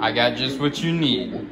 I got just what you need.